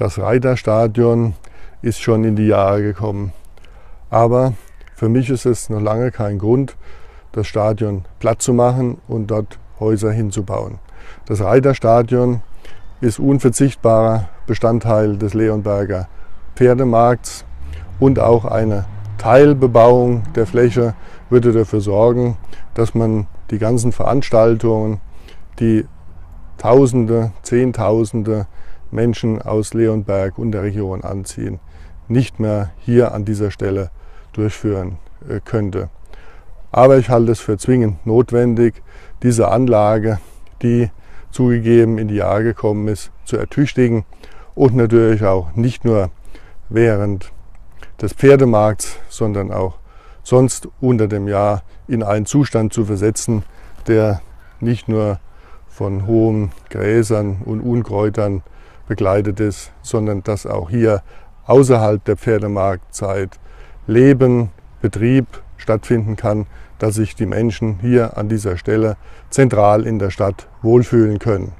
Das Reiterstadion ist schon in die Jahre gekommen. Aber für mich ist es noch lange kein Grund, das Stadion platt zu machen und dort Häuser hinzubauen. Das Reiterstadion ist unverzichtbarer Bestandteil des Leonberger Pferdemarkts und auch eine Teilbebauung der Fläche würde dafür sorgen, dass man die ganzen Veranstaltungen, die Tausende, Zehntausende Menschen aus Leonberg und der Region anziehen, nicht mehr hier an dieser Stelle durchführen äh, könnte. Aber ich halte es für zwingend notwendig, diese Anlage, die zugegeben in die Jahre gekommen ist, zu ertüchtigen und natürlich auch nicht nur während des Pferdemarkts, sondern auch sonst unter dem Jahr in einen Zustand zu versetzen, der nicht nur von hohen Gräsern und Unkräutern begleitet ist, sondern dass auch hier außerhalb der Pferdemarktzeit Leben, Betrieb stattfinden kann, dass sich die Menschen hier an dieser Stelle zentral in der Stadt wohlfühlen können.